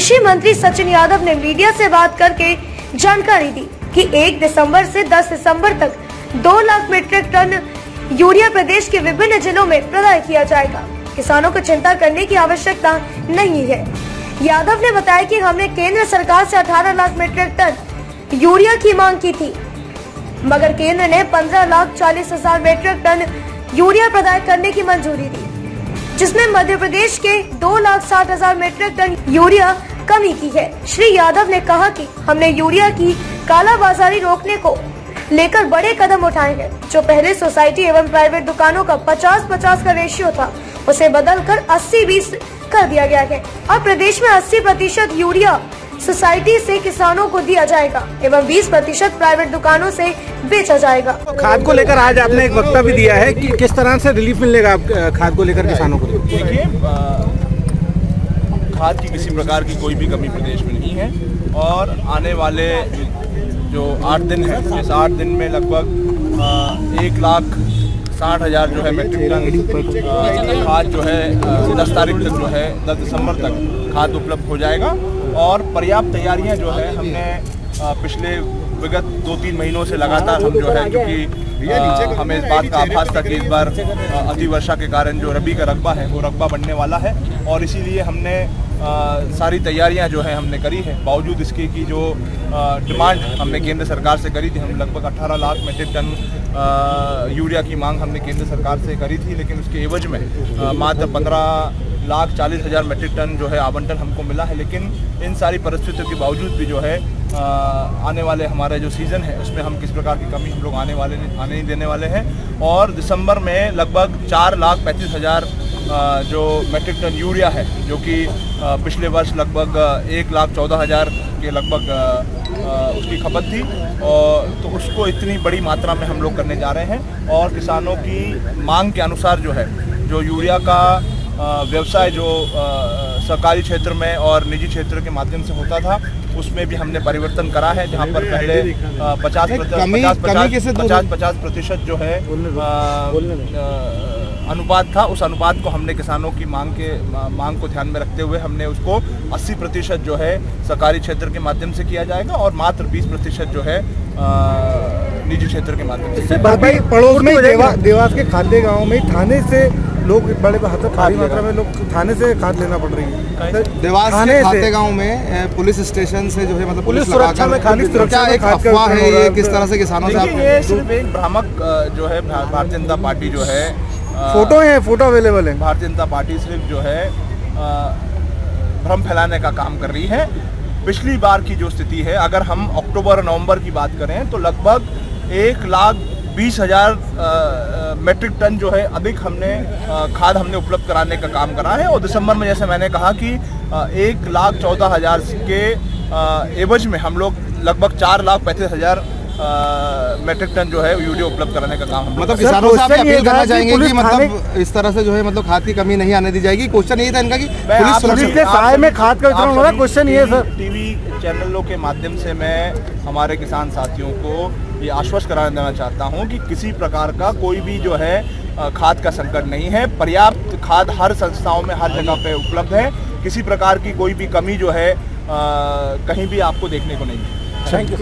कृषि मंत्री सचिन यादव ने मीडिया से बात करके जानकारी दी कि 1 दिसंबर से 10 दिसंबर तक 2 लाख मीट्रिक टन यूरिया प्रदेश के विभिन्न जिलों में प्रदाय किया जाएगा। किसानों को चिंता करने की आवश्यकता नहीं है। यादव ने बताया कि हमने केंद्र सरकार से 18 लाख मीट्रिक टन यूरिया की मांग की थी, मगर केंद्र ने 15 लाख चालीस हज़ार मीट्रिक टन यूरिया प्रदाय करने की मंजूरी दी, जिसमें मध्य प्रदेश के दो लाख साठ हज़ार मीट्रिक टन यूरिया कमी की है। श्री यादव ने कहा कि हमने यूरिया की कालाबाजारी रोकने को लेकर बड़े कदम उठाए हैं जो पहले सोसाइटी एवं प्राइवेट दुकानों का 50-50 का रेशियो था। उसे बदलकर 80-20 कर दिया गया है। अब प्रदेश में 80 प्रतिशत यूरिया सोसाइटी से किसानों को दिया जाएगा एवं 20 प्रतिशत प्राइवेट दुकानों से बेचा जाएगा। खाद को लेकर आज आपने एक वक्ता भी दिया है कि किस तरह से रिलीफ मिलेगा आप, खाद को लेकर किसानों को? देखिए खाद की किसी प्रकार की कोई भी कमी प्रदेश में नहीं है। और आने वाले जो आठ दिन है, इस आठ दिन में लगभग एक लाख साठ हज़ार जो है मेट्रिक टन खाद जो है दस तारीख तक जो है, दस दिसंबर तक खाद उपलब्ध हो जाएगा। और पर्याप्त तैयारियाँ जो है, हमने पिछले विगत दो तीन महीनों से लगातार हम जो है क्योंकि हमें इस बात का आभास था कि इस बार अतिवर्षा के कारण जो रबी का रकबा है वो रकबा बनने वाला है और इसीलिए हमने अ, सारी तैयारियाँ जो है हमने करी है। बावजूद इसके की जो डिमांड हमने केंद्र सरकार से करी थी हम लगभग 18 लाख मीट्रिक टन यूरिया की मांग हमने केंद्र सरकार से करी थी लेकिन उसके एवज में मात्र 15 लाख चालीस हज़ार मेट्रिक टन जो है आवंटन हमको मिला है, लेकिन इन सारी परिस्थितियों के बावजूद भी जो है आने वाले हमारा जो सीज़न है, उसमें हम किस प्रकार की कमी हम लोग आने वाले, आने नहीं देने वाले हैं। और दिसंबर में लगभग चार लाख पैंतीस हज़ार जो मेट्रिक टन यूरिया है, जो कि पिछले वर्ष लगभग एक लाख चौदह हज़ार के लगभग उसकी खपत थी, और तो उसको इतनी बड़ी मात्रा में हम लोग करने जा रहे हैं। और किसानों की मांग के अनुसार जो है, जो यूरिया का व्यवसाय जो सरकारी क्षेत्र में और निजी क्षेत्र के माध्यम से होता था उसमें भी हमने परिवर्तन करा है जहाँ पर पहले पचास कमी पचास पचास प्रतिशत जो है अनुपात था उस अनुपात को हमने किसानों की मांग के मांग को ध्यान में रखते हुए हमने उसको 80 प्रतिशत जो है सरकारी क्षेत्र के माध्यम से किया जाएगा और मात्र 20 प्रतिशत जो है निजी क्षेत्र के माध्यम से। भाई पड़ोस में देवा, देवास के खाद्य गाँव में थाने से लोग बड़े भारी भारी मात्रा में लोग थाने से खाद लेना पड़ रही है। देवास थाने के से- खाते गाँव में पुलिस स्टेशन से जो है मतलब पुलिस सुरक्षा में खाली सुरक्षा में एक अफवाह है ये किस तरह से किसानों से आप ये सिर्फ़ एक भ्रामक जो है भारतीय जनता पार्टी जो है फ़ोटो है फ़ोटो अवेलेबल है। भारतीय जनता पार्टी सिर्फ़ जो है भ्रम फैलाने का काम कर रही है। पिछली बार की जो स्थिति है अगर हम अक्टूबर और नवंबर की बात करें तो लगभग एक लाख बीस हज़ार मीट्रिक टन जो है अधिक हमने खाद हमने उपलब्ध कराने का काम करा है। और दिसंबर में जैसे मैंने कहा कि एक लाख चौदह हज़ार के एवज में हम लोग लगभग चार लाख पैंतीस हज़ार मेट्रिक टन जो है यूरिया उपलब्ध कराने का काम मतलब किसानों से अपील करना चाहेंगे कि मतलब इस तरह से जो है मतलब खाद की कमी नहीं आने दी जाएगी। क्वेश्चन ये था इनका कि पुलिस के सहाय में खाद का वितरण हो रहा क्वेश्चन ये सर। टीवी चैनलों के माध्यम से मैं हमारे किसान साथियों को ये आश्वस्त करा देना चाहता हूँ कि किसी प्रकार का कोई भी जो है खाद का संकट नहीं है। पर्याप्त खाद हर संस्थाओं में हर जगह पे उपलब्ध है। किसी प्रकार की कोई भी कमी जो है आ, कहीं भी आपको देखने को नहीं थैंक यू